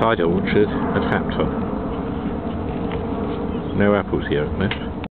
cider orchard at Hapton. No apples here at the.